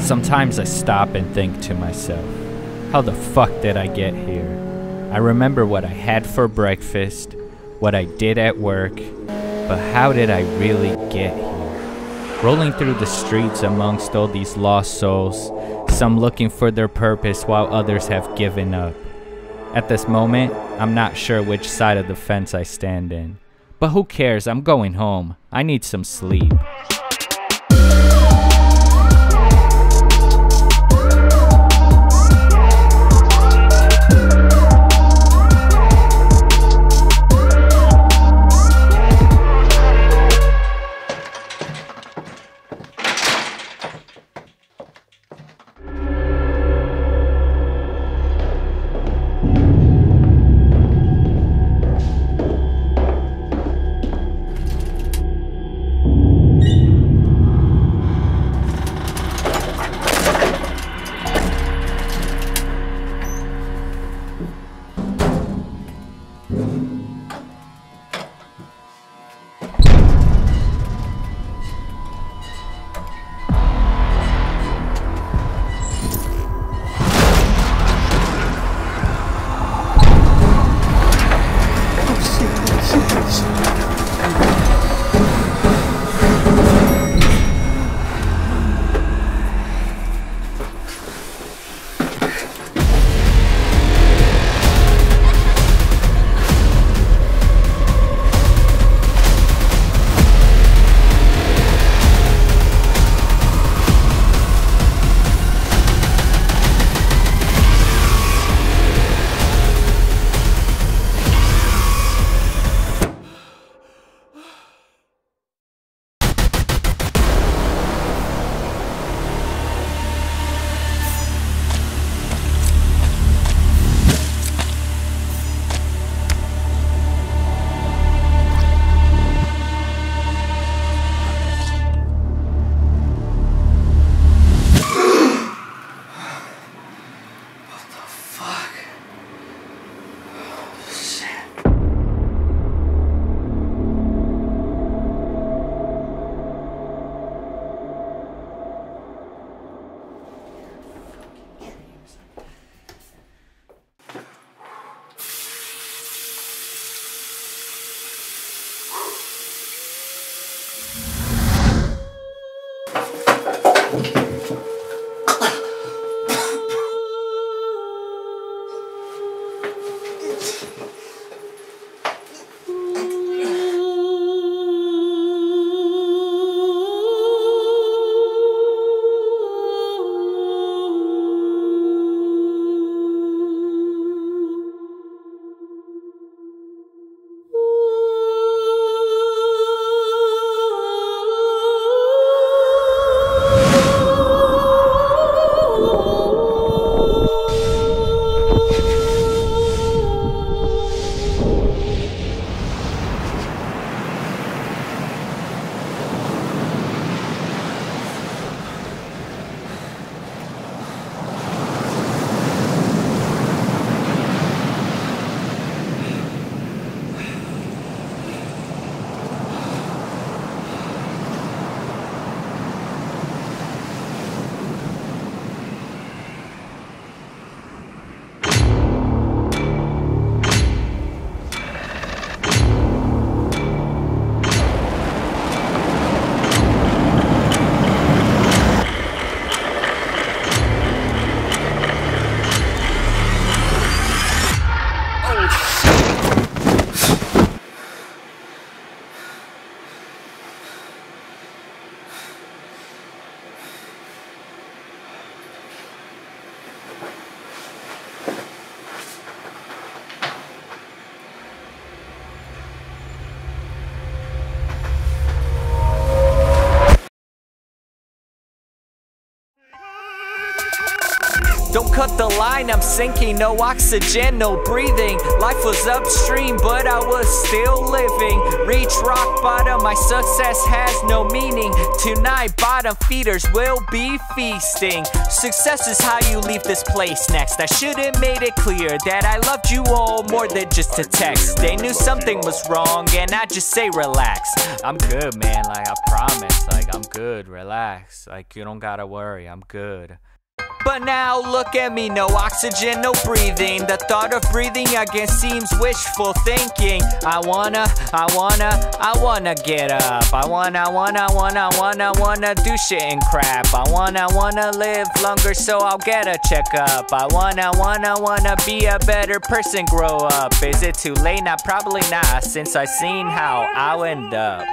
Sometimes I stop and think to myself, how the fuck did I get here? I remember what I had for breakfast, what I did at work, but how did I really get here? Rolling through the streets amongst all these lost souls, some looking for their purpose while others have given up. At this moment, I'm not sure which side of the fence I stand in. But who cares? I'm going home. I need some sleep. Jesus. Don't cut the line, I'm sinking. No oxygen, no breathing. Life was upstream, but I was still living. Reach rock bottom, my success has no meaning. Tonight, bottom feeders will be feasting. Success is how you leave this place next. I should have made it clear that I loved you all more than just a text. They knew something was wrong, and I just say relax. I'm good, man. Like I promise. Like I'm good. Relax. Like you don't gotta worry. I'm good. But now look at me, no oxygen, no breathing. The thought of breathing again seems wishful thinking. I wanna, I wanna, I wanna get up. I wanna, wanna, wanna, wanna, wanna do shit and crap. I wanna, wanna live longer so I'll get a checkup. I wanna, wanna, wanna be a better person, grow up. Is it too late? Not probably not, since I've seen how I'll end up.